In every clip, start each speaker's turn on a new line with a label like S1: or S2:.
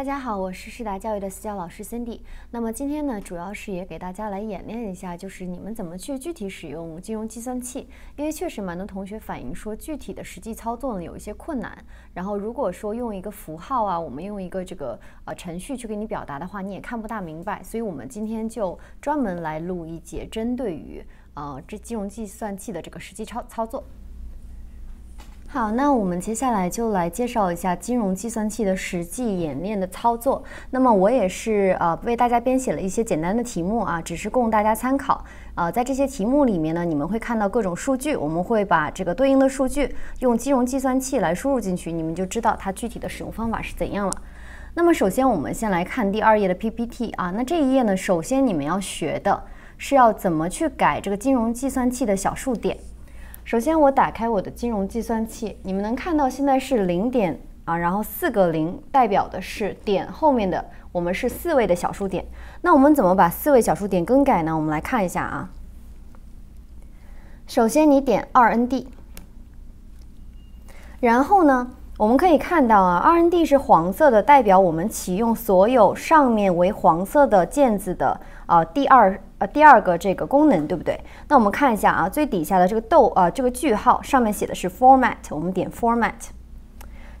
S1: 大家好，我是世达教育的私教老师 Cindy。那么今天呢，主要是也给大家来演练一下，就是你们怎么去具体使用金融计算器。因为确实蛮多同学反映说，具体的实际操作呢有一些困难。然后如果说用一个符号啊，我们用一个这个呃程序去给你表达的话，你也看不大明白。所以我们今天就专门来录一节针对于呃这金融计算器的这个实际操操作。好，那我们接下来就来介绍一下金融计算器的实际演练的操作。那么我也是呃为大家编写了一些简单的题目啊，只是供大家参考。呃，在这些题目里面呢，你们会看到各种数据，我们会把这个对应的数据用金融计算器来输入进去，你们就知道它具体的使用方法是怎样了。那么首先我们先来看第二页的 PPT 啊，那这一页呢，首先你们要学的是要怎么去改这个金融计算器的小数点。首先，我打开我的金融计算器，你们能看到现在是零点啊，然后四个零代表的是点后面的我们是四位的小数点。那我们怎么把四位小数点更改呢？我们来看一下啊。首先你点 2ND，然后呢，我们可以看到啊，2ND 是黄色的，代表我们启用所有上面为黄色的键子的啊第二。呃，第二个这个功能对不对？那我们看一下啊，最底下的这个逗啊，这个句号上面写的是 format，我们点 format，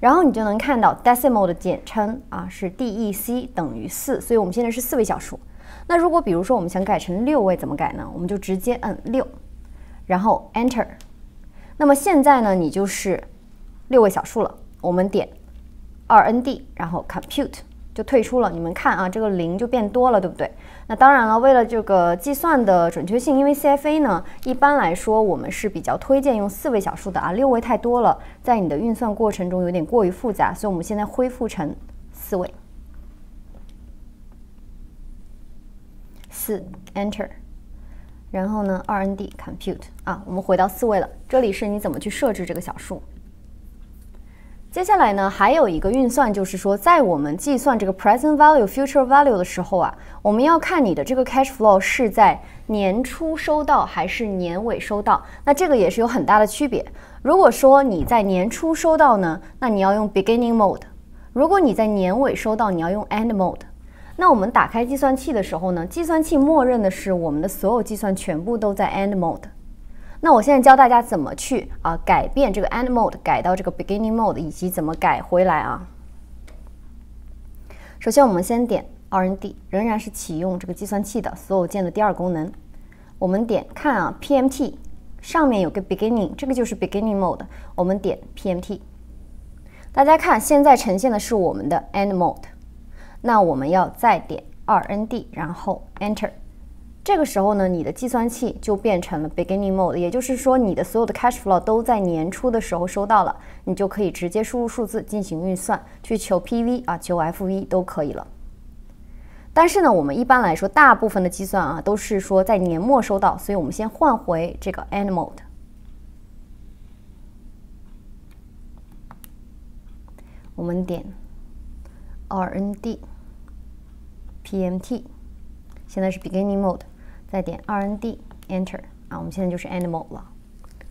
S1: 然后你就能看到 decimal 的简称啊是 DEC 等于四，所以我们现在是四位小数。那如果比如说我们想改成六位，怎么改呢？我们就直接摁六，然后 enter。那么现在呢，你就是六位小数了。我们点 2ND，然后 compute。就退出了，你们看啊，这个零就变多了，对不对？那当然了，为了这个计算的准确性，因为 CFA 呢，一般来说我们是比较推荐用四位小数的啊，六位太多了，在你的运算过程中有点过于复杂，所以我们现在恢复成四位，四 Enter，然后呢，Rnd，Compute 啊，我们回到四位了，这里是你怎么去设置这个小数。接下来呢，还有一个运算，就是说，在我们计算这个 present value、future value 的时候啊，我们要看你的这个 cash flow 是在年初收到还是年尾收到。那这个也是有很大的区别。如果说你在年初收到呢，那你要用 beginning mode；如果你在年尾收到，你要用 end mode。那我们打开计算器的时候呢，计算器默认的是我们的所有计算全部都在 end mode。那我现在教大家怎么去啊改变这个 end mode 改到这个 beginning mode，以及怎么改回来啊。首先我们先点 RND，仍然是启用这个计算器的所有键的第二功能。我们点看啊 PMT 上面有个 beginning，这个就是 beginning mode。我们点 PMT，大家看现在呈现的是我们的 end mode。那我们要再点 RND，然后 Enter。这个时候呢，你的计算器就变成了 beginning mode，也就是说，你的所有的 cash flow 都在年初的时候收到了，你就可以直接输入数字进行运算，去求 PV 啊，求 FV 都可以了。但是呢，我们一般来说，大部分的计算啊，都是说在年末收到，所以我们先换回这个 end mode。我们点 RND PMT，现在是 beginning mode。再点 RND Enter 啊，我们现在就是 Animal 了，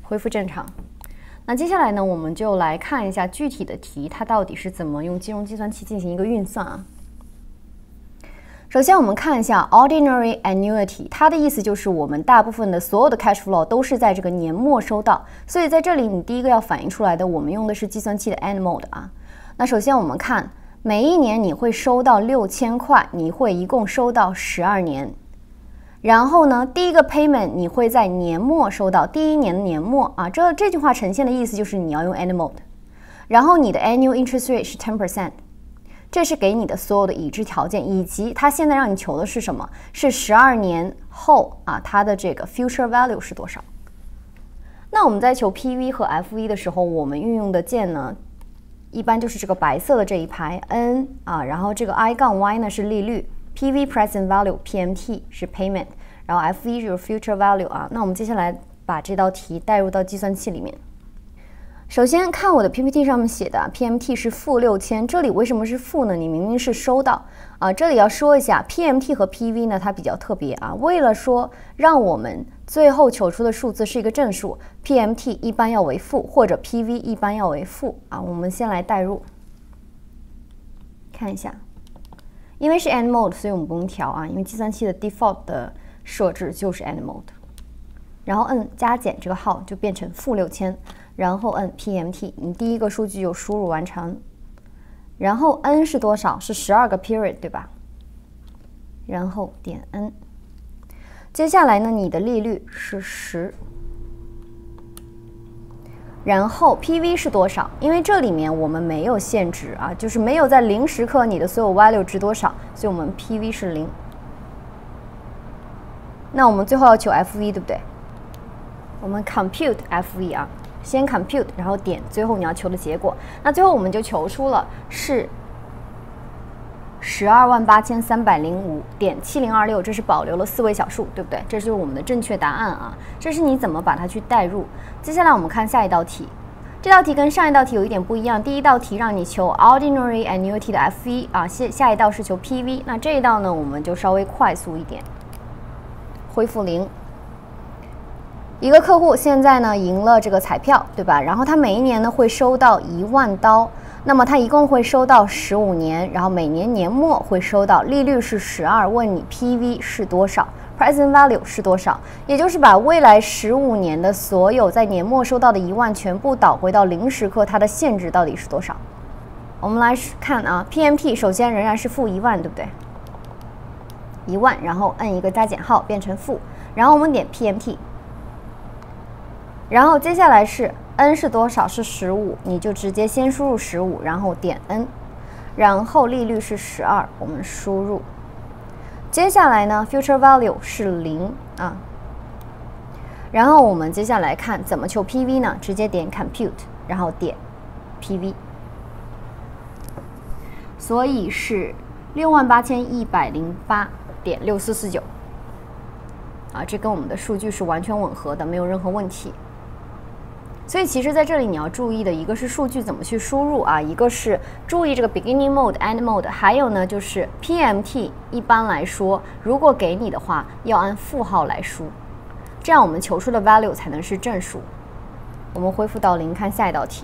S1: 恢复正常。那接下来呢，我们就来看一下具体的题，它到底是怎么用金融计算器进行一个运算啊？首先，我们看一下 Ordinary Annuity，它的意思就是我们大部分的所有的 Cash Flow 都是在这个年末收到，所以在这里你第一个要反映出来的，我们用的是计算器的 End Mode 啊。那首先我们看，每一年你会收到六千块，你会一共收到十二年。然后呢，第一个 payment 你会在年末收到，第一年的年末啊，这这句话呈现的意思就是你要用 a n i m a l。然后你的 annual interest rate 是 ten percent，这是给你的所有的已知条件，以及它现在让你求的是什么？是十二年后啊，它的这个 future value 是多少？那我们在求 PV 和 FV 的时候，我们运用的键呢，一般就是这个白色的这一排 N 啊，然后这个 I 杠 Y 呢是利率。PV present value PMT 是 payment，然后 FV 就是 future value 啊。那我们接下来把这道题带入到计算器里面。首先看我的 PPT 上面写的 PMT 是负六千，这里为什么是负呢？你明明是收到啊。这里要说一下 PMT 和 PV 呢，它比较特别啊。为了说让我们最后求出的数字是一个正数，PMT 一般要为负，或者 PV 一般要为负啊。我们先来代入，看一下。因为是 end mode，所以我们不用调啊，因为计算器的 default 的设置就是 end mode。然后摁加减这个号就变成负六千，然后摁 PMT，你第一个数据就输入完成。然后 n 是多少？是十二个 period，对吧？然后点 n。接下来呢，你的利率是十。然后 PV 是多少？因为这里面我们没有限值啊，就是没有在零时刻你的所有 value 值多少，所以我们 PV 是零。那我们最后要求 FV，对不对？我们 compute FV 啊，先 compute，然后点最后你要求的结果。那最后我们就求出了是。十二万八千三百零五点七零二六，这是保留了四位小数，对不对？这就是我们的正确答案啊！这是你怎么把它去代入？接下来我们看下一道题，这道题跟上一道题有一点不一样。第一道题让你求 ordinary annuity 的 FV 啊，下下一道是求 PV。那这一道呢，我们就稍微快速一点，恢复零。一个客户现在呢赢了这个彩票，对吧？然后他每一年呢会收到一万刀。那么他一共会收到十五年，然后每年年末会收到利率是十二。问你 PV 是多少，present value 是多少？也就是把未来十五年的所有在年末收到的一万全部倒回到零时刻，它的限制到底是多少？我们来看啊，PMT 首先仍然是负一万，对不对？一万，然后按一个加减号变成负，然后我们点 PMT，然后接下来是。N 是多少？是十五，你就直接先输入十五，然后点 n，然后利率是十二，我们输入。接下来呢，future value 是零啊。然后我们接下来看怎么求 PV 呢？直接点 compute，然后点 PV。所以是六万八千一百零八点六四四九啊，这跟我们的数据是完全吻合的，没有任何问题。所以其实在这里你要注意的一个是数据怎么去输入啊，一个是注意这个 beginning mode、end mode，还有呢就是 PMT。一般来说，如果给你的话，要按负号来输，这样我们求出的 value 才能是正数。我们恢复到零，看下一道题。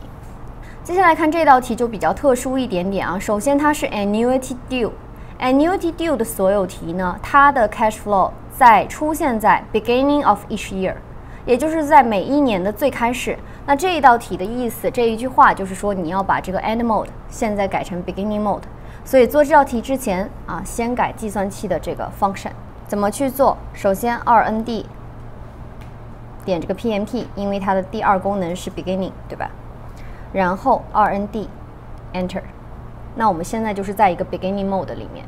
S1: 接下来看这道题就比较特殊一点点啊。首先它是 annuity due，annuity due 的所有题呢，它的 cash flow 在出现在 beginning of each year。也就是在每一年的最开始，那这一道题的意思，这一句话就是说你要把这个 end mode 现在改成 beginning mode。所以做这道题之前啊，先改计算器的这个 function。怎么去做？首先二 n d 点这个 PMT，因为它的第二功能是 beginning，对吧？然后二 n d enter。那我们现在就是在一个 beginning mode 里面。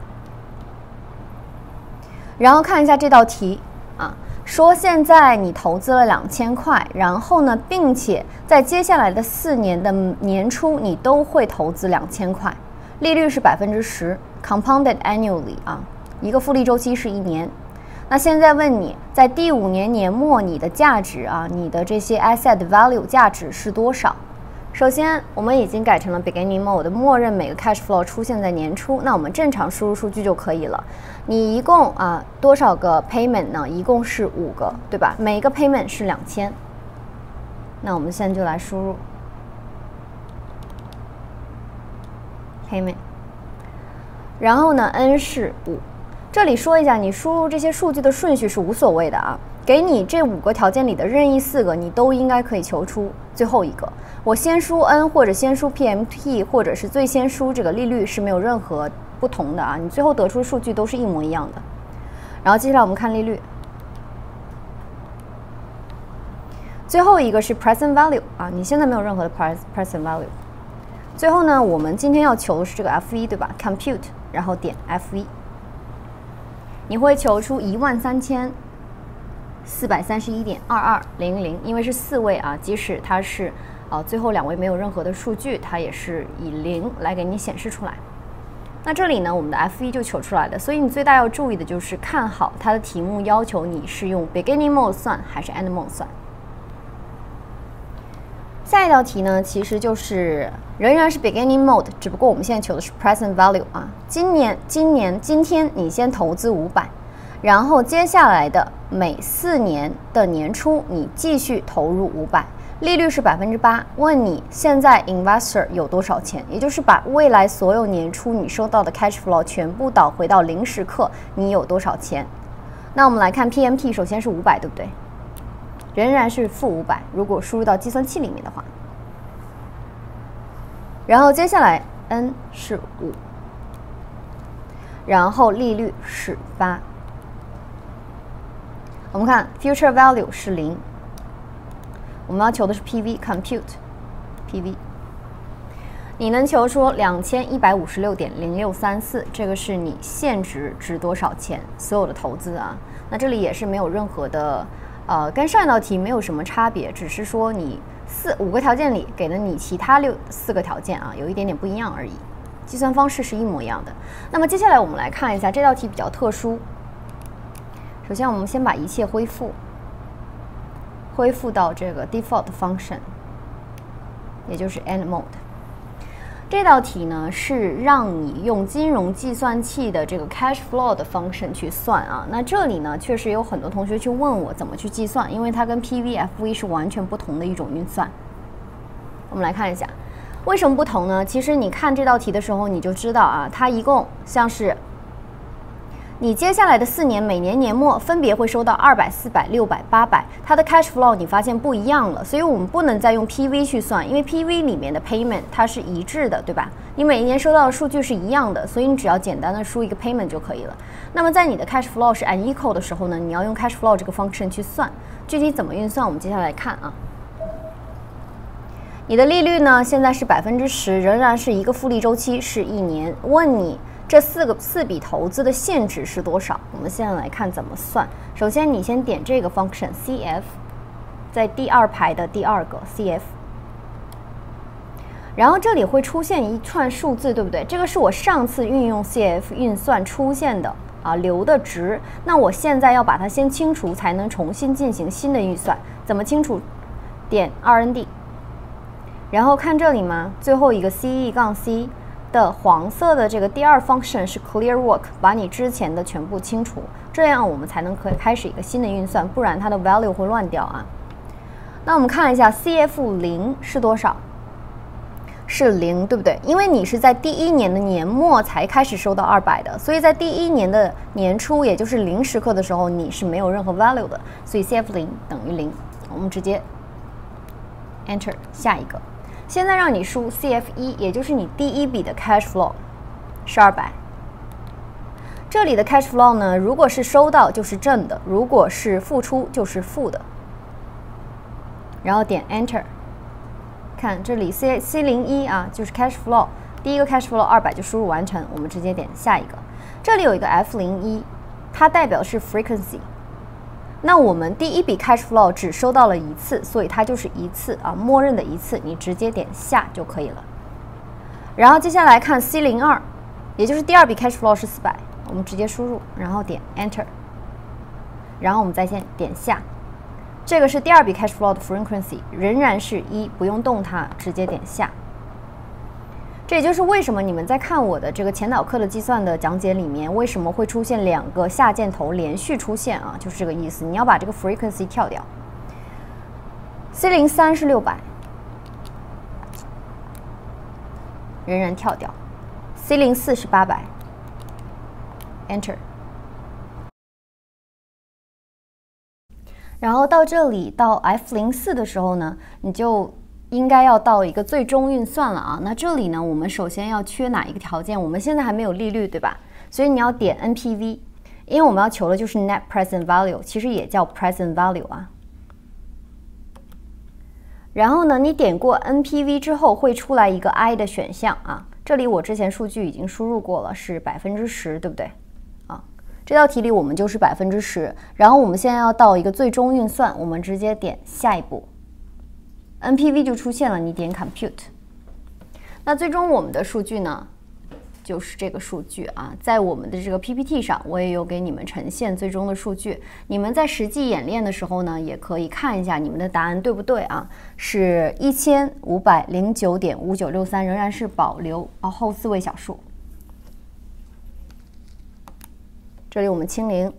S1: 然后看一下这道题啊。说现在你投资了两千块，然后呢，并且在接下来的四年的年初，你都会投资两千块，利率是百分之十，compounded annually 啊，一个复利周期是一年。那现在问你在第五年年末你的价值啊，你的这些 asset value 价值是多少？首先，我们已经改成了 beginning mode，默认每个 cash flow 出现在年初。那我们正常输入数据就可以了。你一共啊多少个 payment 呢？一共是五个，对吧？每一个 payment 是两千。那我们现在就来输入 payment，然后呢，n 是五。这里说一下，你输入这些数据的顺序是无所谓的啊。给你这五个条件里的任意四个，你都应该可以求出最后一个。我先输 n 或者先输 PMT，或者是最先输这个利率是没有任何不同的啊，你最后得出数据都是一模一样的。然后接下来我们看利率，最后一个是 present value 啊，你现在没有任何的 present value。最后呢，我们今天要求的是这个 F 一对吧？Compute，然后点 F 一，你会求出一万三千四百三十一点二二零零，因为是四位啊，即使它是。啊，最后两位没有任何的数据，它也是以零来给你显示出来。那这里呢，我们的 F 一就求出来的，所以你最大要注意的就是看好它的题目要求你是用 beginning mode 算还是 end mode 算。下一道题呢，其实就是仍然是 beginning mode，只不过我们现在求的是 present value 啊。今年、今年、今天你先投资五百，然后接下来的每四年的年初你继续投入五百。利率是百分之八。问你现在 investor 有多少钱？也就是把未来所有年初你收到的 cash flow 全部导回到零时刻，你有多少钱？那我们来看 PMT，首先是五百，对不对？仍然是负五百。如果输入到计算器里面的话，然后接下来 N 是五，然后利率是八。我们看 future value 是零。我们要求的是 PV，compute，PV，你能求出两千一百五十六点零六三四，这个是你现值值多少钱？所有的投资啊，那这里也是没有任何的，呃，跟上一道题没有什么差别，只是说你四五个条件里给了你其他六四个条件啊，有一点点不一样而已，计算方式是一模一样的。那么接下来我们来看一下这道题比较特殊，首先我们先把一切恢复。恢复到这个 default function，也就是 end mode。这道题呢是让你用金融计算器的这个 cash flow 的 function 去算啊。那这里呢确实有很多同学去问我怎么去计算，因为它跟 PVFV 是完全不同的一种运算。我们来看一下，为什么不同呢？其实你看这道题的时候你就知道啊，它一共像是。你接下来的四年，每年年末分别会收到二百、四百、六百、八百，它的 cash flow 你发现不一样了，所以我们不能再用 PV 去算，因为 PV 里面的 payment 它是一致的，对吧？你每一年收到的数据是一样的，所以你只要简单的输一个 payment 就可以了。那么在你的 cash flow 是 unequal 的时候呢，你要用 cash flow 这个 function 去算，具体怎么运算，我们接下来看啊。你的利率呢，现在是百分之十，仍然是一个复利周期，是一年。问你。这四个四笔投资的现值是多少？我们现在来看怎么算。首先，你先点这个 function CF，在第二排的第二个 CF，然后这里会出现一串数字，对不对？这个是我上次运用 CF 运算出现的啊流的值。那我现在要把它先清除，才能重新进行新的运算。怎么清除？点 RND，然后看这里吗？最后一个 CE 杠 C。的黄色的这个第二 function 是 clear work，把你之前的全部清除，这样我们才能可以开始一个新的运算，不然它的 value 会乱掉啊。那我们看一下 CF 零是多少？是零，对不对？因为你是在第一年的年末才开始收到二百的，所以在第一年的年初，也就是零时刻的时候，你是没有任何 value 的，所以 CF 零等于零。我们直接 enter 下一个。现在让你输 CF 一，也就是你第一笔的 cash flow 是二百。这里的 cash flow 呢，如果是收到就是正的，如果是付出就是负的。然后点 Enter，看这里 C C 零一啊，就是 cash flow，第一个 cash flow 二百就输入完成，我们直接点下一个。这里有一个 F 零一，它代表是 frequency。那我们第一笔 cash flow 只收到了一次，所以它就是一次啊，默认的一次，你直接点下就可以了。然后接下来看 C 零二，也就是第二笔 cash flow 是四百，我们直接输入，然后点 Enter，然后我们再先点下，这个是第二笔 cash flow 的 frequency，仍然是一，不用动它，直接点下。这也就是为什么你们在看我的这个前导课的计算的讲解里面，为什么会出现两个下箭头连续出现啊？就是这个意思。你要把这个 frequency 跳掉。C 零三是六百，仍然跳掉。C 零四是八百，Enter。然后到这里到 F 零四的时候呢，你就。应该要到一个最终运算了啊，那这里呢，我们首先要缺哪一个条件？我们现在还没有利率，对吧？所以你要点 NPV，因为我们要求的就是 Net Present Value，其实也叫 Present Value 啊。然后呢，你点过 NPV 之后会出来一个 I 的选项啊，这里我之前数据已经输入过了，是百分之十，对不对？啊，这道题里我们就是百分之十。然后我们现在要到一个最终运算，我们直接点下一步。NPV 就出现了，你点 Compute。那最终我们的数据呢，就是这个数据啊，在我们的这个 PPT 上，我也有给你们呈现最终的数据。你们在实际演练的时候呢，也可以看一下你们的答案对不对啊？是一千五百零九点五九六三，仍然是保留啊后四位小数。这里我们清零。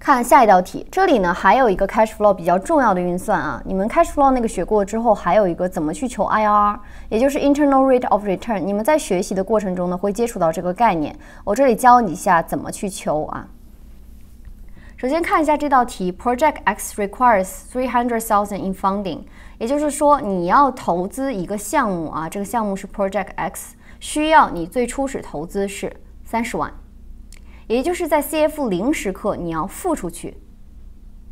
S1: 看下一道题，这里呢还有一个 cash flow 比较重要的运算啊。你们 cash flow 那个学过之后，还有一个怎么去求 IRR，也就是 internal rate of return。你们在学习的过程中呢，会接触到这个概念。我这里教你一下怎么去求啊。首先看一下这道题，Project X requires three hundred thousand in funding，也就是说你要投资一个项目啊，这个项目是 Project X，需要你最初始投资是三十万。也就是在 CF 零时刻，你要付出去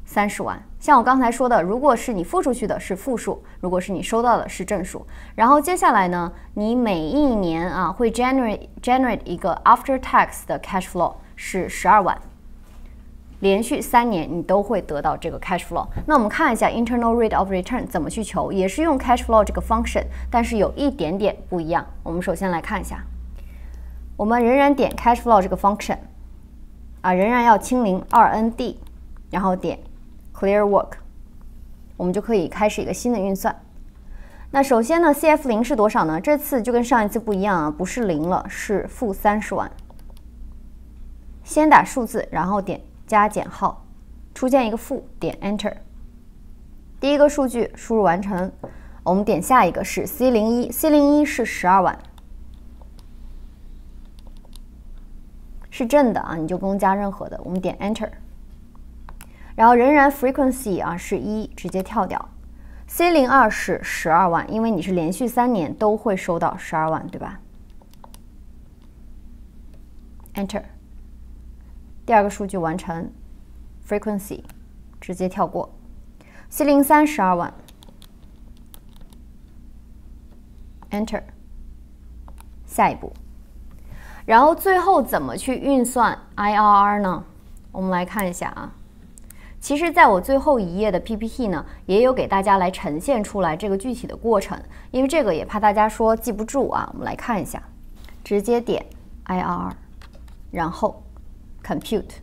S1: 三十万。像我刚才说的，如果是你付出去的是负数，如果是你收到的是正数。然后接下来呢，你每一年啊会 generate generate 一个 after tax 的 cash flow 是十二万，连续三年你都会得到这个 cash flow。那我们看一下 internal rate of return 怎么去求，也是用 cash flow 这个 function，但是有一点点不一样。我们首先来看一下，我们仍然点 cash flow 这个 function。啊，仍然要清零二 ND，然后点 Clear Work，我们就可以开始一个新的运算。那首先呢，CF 零是多少呢？这次就跟上一次不一样啊，不是零了，是负三十万。先打数字，然后点加减号，出现一个负，点 Enter。第一个数据输入完成，我们点下一个是 C 零一，C 零一是十二万。是正的啊，你就不用加任何的。我们点 Enter，然后仍然 Frequency 啊是一，直接跳掉。C 零二是十二万，因为你是连续三年都会收到十二万，对吧？Enter，第二个数据完成，Frequency 直接跳过。C 零三十二万，Enter，下一步。然后最后怎么去运算 IRR 呢？我们来看一下啊。其实，在我最后一页的 PPT 呢，也有给大家来呈现出来这个具体的过程，因为这个也怕大家说记不住啊。我们来看一下，直接点 IRR，然后 Compute，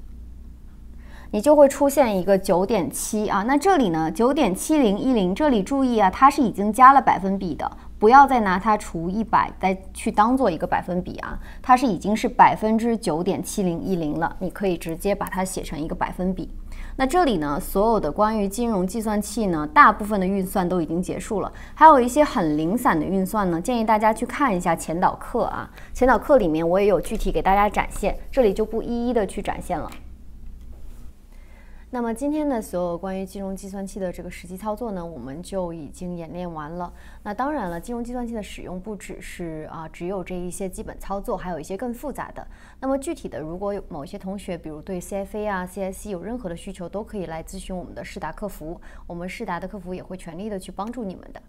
S1: 你就会出现一个九点七啊。那这里呢，九点七零一零，这里注意啊，它是已经加了百分比的。不要再拿它除一百再去当做一个百分比啊，它是已经是百分之九点七零一零了，你可以直接把它写成一个百分比。那这里呢，所有的关于金融计算器呢，大部分的运算都已经结束了，还有一些很零散的运算呢，建议大家去看一下前导课啊，前导课里面我也有具体给大家展现，这里就不一一的去展现了。那么今天的所有关于金融计算器的这个实际操作呢，我们就已经演练完了。那当然了，金融计算器的使用不只是啊，只有这一些基本操作，还有一些更复杂的。那么具体的，如果有某些同学，比如对 CFA 啊、CSC 有任何的需求，都可以来咨询我们的世达客服，我们世达的客服也会全力的去帮助你们的。